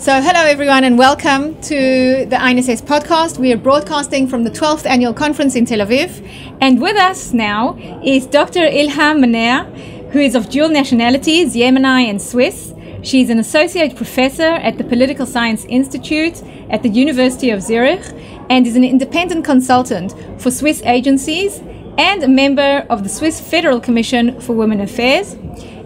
So, hello everyone, and welcome to the INSS podcast. We are broadcasting from the 12th annual conference in Tel Aviv. And with us now is Dr. Elham Manea, who is of dual nationalities, Yemeni and Swiss. She's an associate professor at the Political Science Institute at the University of Zurich and is an independent consultant for Swiss agencies and a member of the Swiss Federal Commission for Women Affairs.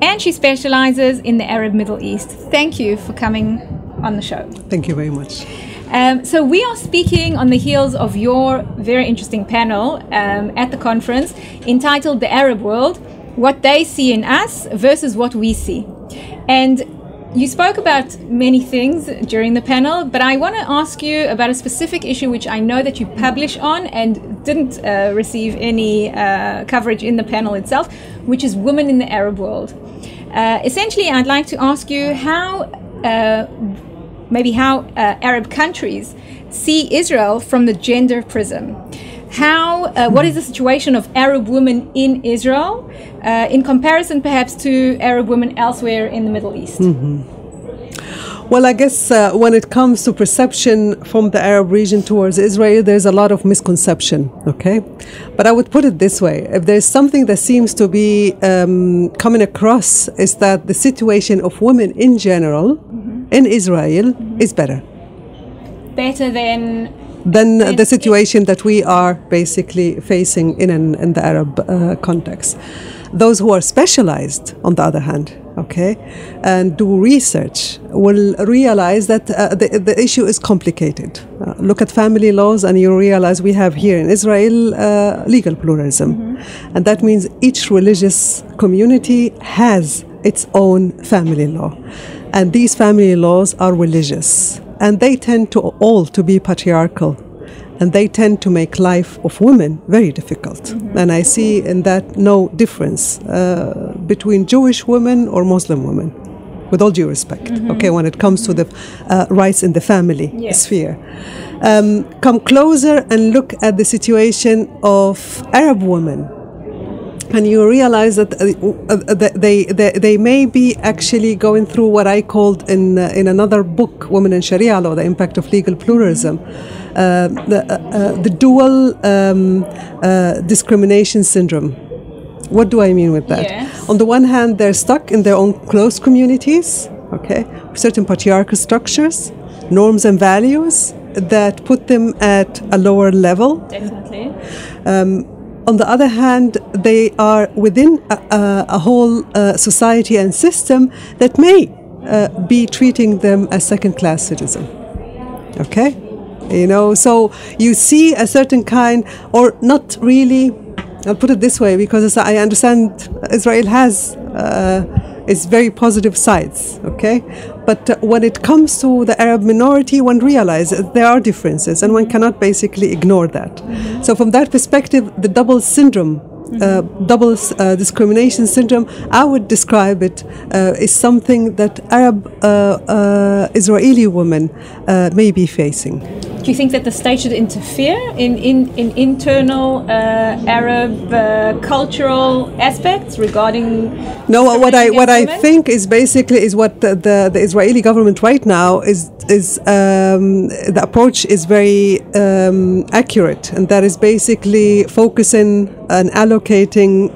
And she specializes in the Arab Middle East. Thank you for coming on the show. Thank you very much. Um, so, we are speaking on the heels of your very interesting panel um, at the conference entitled The Arab World What They See in Us versus What We See. And you spoke about many things during the panel, but I want to ask you about a specific issue which I know that you publish on and didn't uh, receive any uh, coverage in the panel itself, which is women in the Arab world. Uh, essentially, I'd like to ask you how uh, maybe how uh, Arab countries see Israel from the gender prism. How, uh, what is the situation of Arab women in Israel uh, in comparison perhaps to Arab women elsewhere in the Middle East? Mm-hmm. Well, I guess uh, when it comes to perception from the Arab region towards Israel, there's a lot of misconception, okay? But I would put it this way if there's something that seems to be um, coming across, is that the situation of women in general mm-hmm. In Israel is better. Better than than the situation that we are basically facing in, an, in the Arab uh, context. Those who are specialized, on the other hand, okay, and do research will realize that uh, the, the issue is complicated. Uh, look at family laws, and you realize we have here in Israel uh, legal pluralism. Mm-hmm. And that means each religious community has its own family law. And these family laws are religious. And they tend to all to be patriarchal and they tend to make life of women very difficult. Mm-hmm. And I see in that no difference uh, between Jewish women or Muslim women, with all due respect. Mm-hmm. Okay, when it comes to the uh, rights in the family yes. sphere, um, come closer and look at the situation of Arab women. And you realize that uh, uh they, they, they may be actually going through what I called in, uh, in another book, Women in Sharia Law, The Impact of Legal Pluralism. Uh, the, uh, uh, the dual um, discrimination syndrome. What do I mean with that? Yes. On the one hand, they're stuck in their own close communities, okay, certain patriarchal structures, norms and values that put them at a lower level. Definitely. Um, on the other hand, they are within a, a, whole uh, society and system that may uh, be treating them as second class citizen. Okay? you know so you see a certain kind or not really i'll put it this way because i understand israel has uh, its very positive sides okay? But uh, when it comes to the arab minority one realizes there are differences and one cannot basically ignore that. So from that perspective the double syndrome uh, double uh, discrimination syndrome, I would describe it uh, as something that Arab uh, uh, Israeli women uh, may be facing. Do you think that the state should interfere in, in, in internal Arab cultural aspects regarding? No, what I what women? I think is basically is what the, the, the Israeli government right now is is um, the approach is very um, accurate, and that is basically focusing and allocating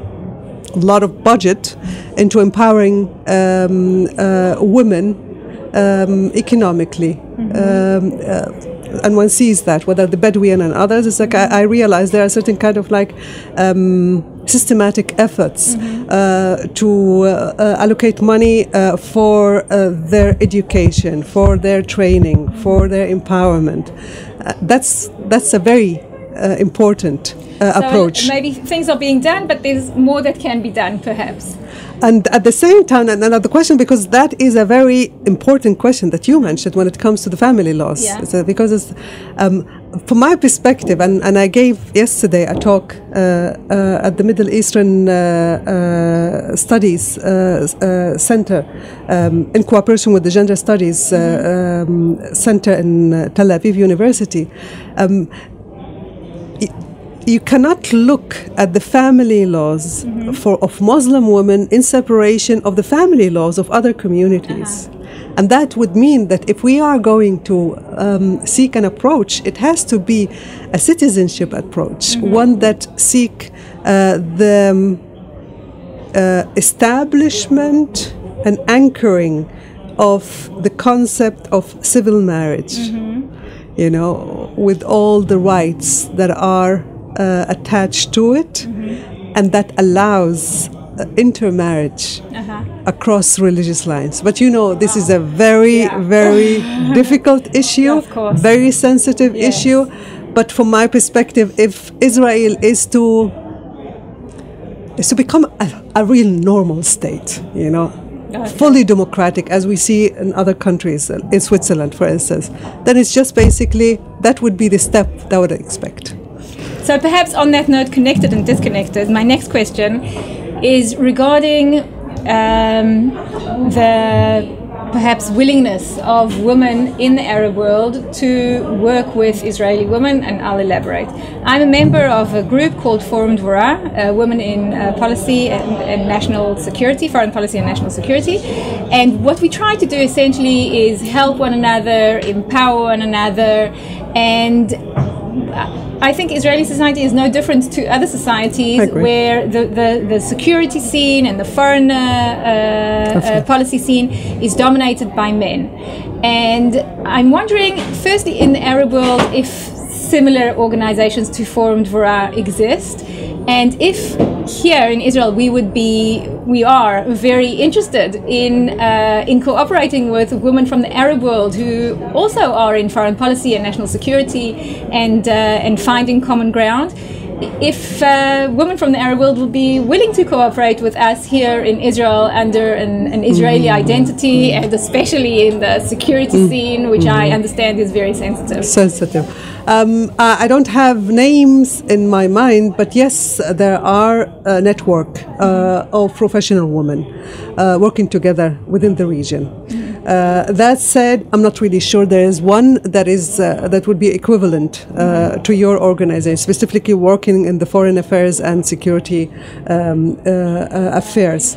a lot of budget into empowering um, uh, women um, economically. Mm-hmm. Um, uh, and one sees that, whether the Bedouin and others, it's like I, I realize there are certain kind of like um, systematic efforts mm-hmm. uh, to uh, uh, allocate money uh, for uh, their education, for their training, mm-hmm. for their empowerment. Uh, that's that's a very important so approach. Maybe things are being done, but there's more that can be done, perhaps. And at the same time, and another question, because that is a very important question that you mentioned when it comes to the family laws. Yeah. So because it's, um, from my perspective, and, and I gave yesterday a talk uh, uh, at the Middle Eastern uh, uh Studies uh, uh, Center um, in cooperation with the Gender Studies um, Center in Tel Aviv University. Um, you cannot look at the family laws mm-hmm. for of Muslim women in separation of the family laws of other communities. Uh-huh. And that would mean that if we are going to um, seek an approach, it has to be a citizenship approach, one that seek uh, the um, uh, establishment and anchoring of the concept of civil marriage. You know, with all the rights that are uh, attached to it, and that allows uh, intermarriage Uh-huh. Across religious lines. But you know, this is a very, Yeah. very difficult issue, Of course. very sensitive Yes. issue. But from my perspective, if Israel is to is to become a, a real normal state, you know, Okay. fully democratic as we see in other countries, uh, in Switzerland, for instance, then it's just basically that would be the step that I would expect. So perhaps on that note, connected and disconnected, my next question is regarding um, the perhaps willingness of women in the Arab world to work with Israeli women, and I'll elaborate. I'm a member of a group called Forum Dvora, uh, Women in uh, Policy and, and National Security, Foreign Policy and National Security. And what we try to do essentially is help one another, empower one another, and I think Israeli society is no different to other societies where the, the, the security scene and the foreign uh, uh, uh, policy scene is dominated by men. And I'm wondering, firstly, in the Arab world, if similar organizations to Forum Dvora exist, and if here in Israel we would be, we are very interested in uh, in cooperating with women from the Arab world who also are in foreign policy and national security, and uh, and finding common ground. If uh, women from the Arab world will be willing to cooperate with us here in Israel under an, an Israeli identity, and especially in the security scene, which I understand is very sensitive. sensitive. Um, I I don't have names in my mind, but yes, there are a network uh, of professional women uh, working together within the region. Uh, that said, I'm not really sure there is one that is uh, that would be equivalent uh, to your organization, specifically working in the foreign affairs and security um, uh, uh, affairs.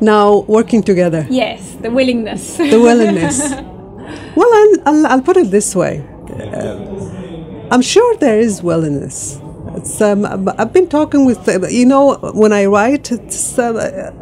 Now, working together Yes, the willingness. the willingness. well, I'll, I'll, I'll put it this way. Uh, I'm sure there is willingness. It's, um, I've been talking with, you know, when I write, it's, uh,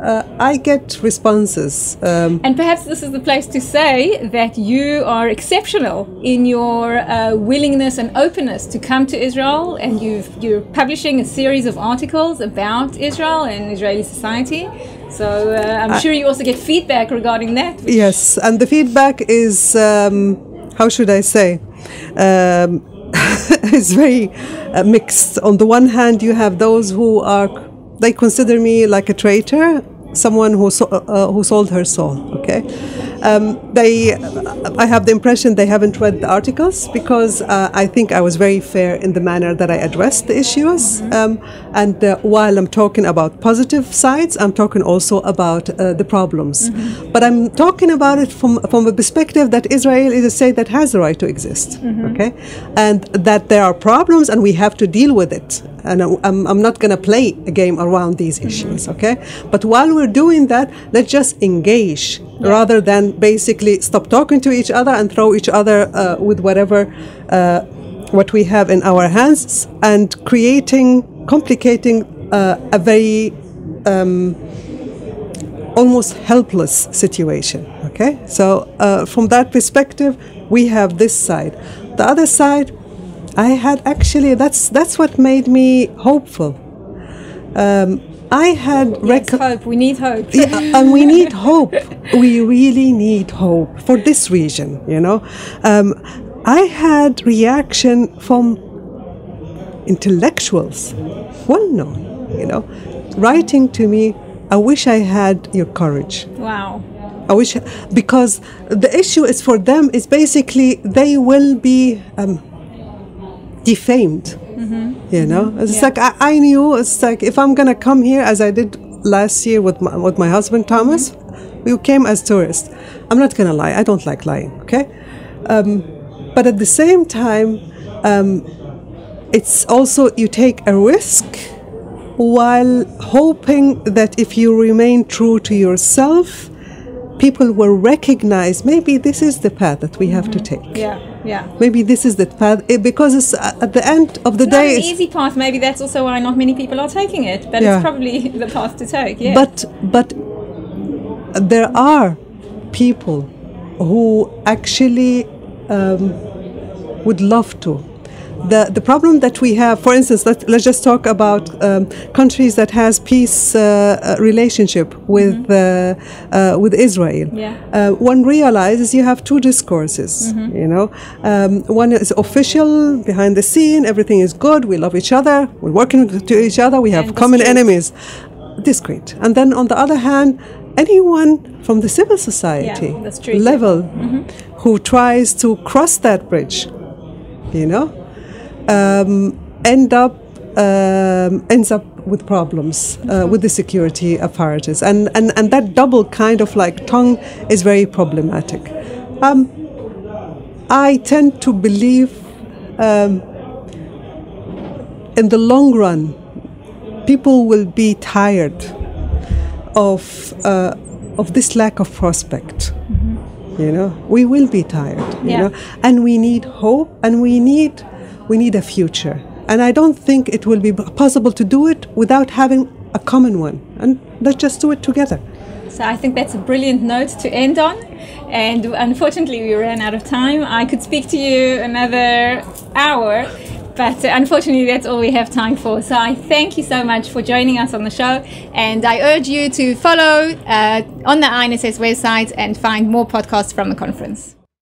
uh, I get responses. Um, And perhaps this is the place to say that you are exceptional in your uh, willingness and openness to come to Israel, and you've, you're publishing a series of articles about Israel and Israeli society. So uh, I'm sure you also get feedback regarding that. yes, and the feedback is, um, how should I say? It's very uh, mixed. On the one hand, you have those who are, they consider me like a traitor, someone who, so, uh, who sold her soul, okay? Um, they, I have the impression they haven't read the articles because uh, I think I was very fair in the manner that I addressed the issues. Um, and uh, while I'm talking about positive sides, I'm talking also about uh, the problems. But I'm talking about it from, from a perspective that Israel is a state that has the right to exist, okay? And that there are problems and we have to deal with it. And I'm, I'm not going to play a game around these issues, okay? But while we're doing that, let's just engage rather than basically stop talking to each other and throw each other uh, with whatever uh, what we have in our hands and creating, complicating uh, a very um, almost helpless situation. Okay, so uh, from that perspective, we have this side. The other side, I had actually that's that's what made me hopeful. Um, I had Yes, hope. We need hope. yeah, and we need hope. We really need hope for this region. You know, um, I had reaction from intellectuals, well known. You know, writing to me. I wish I had your courage. Wow. I wish because the issue is for them is basically they will be um, defamed. You know, it's Yeah. like I, I knew it's like if I'm gonna come here as I did last year with my, with my husband Thomas, we came as tourists. I'm not gonna lie, I don't like lying. Okay, um, but at the same time, um, it's also you take a risk while hoping that if you remain true to yourself people will recognize maybe this is the path that we have to take. Yeah, yeah. Maybe this is the path because it's, uh, at the end of the Not day. an it's- easy path. Maybe that's also why not many people are taking it, but Yeah. it's probably the path to take. Yeah. But but there are people who actually um, would love to. The, the problem that we have, for instance, let, let's just talk about um, countries that has peace uh, uh, relationship with uh, uh, with Israel. Yeah. Uh, one realizes you have two discourses. You know, um, one is official, behind the scene, everything is good, we love each other, we're working to each other, we have And common discreet. enemies discreet. And then on the other hand, anyone from the civil society Yeah, that's true, too. level who tries to cross that bridge, you know, um, end up um, ends up with problems uh, with the security apparatus, and, and and that double kind of like tongue is very problematic. Um, I tend to believe um, in the long run, people will be tired of uh, of this lack of prospect. You know, we will be tired. You Yeah. know, and we need hope, and we need we need a future. And I don't think it will be possible to do it without having a common one. And let's just do it together. So I think that's a brilliant note to end on. And unfortunately, we ran out of time. I could speak to you another hour, but uh, unfortunately, that's all we have time for. So I thank you so much for joining us on the show. And I urge you to follow uh, on the INSS website and find more podcasts from the conference.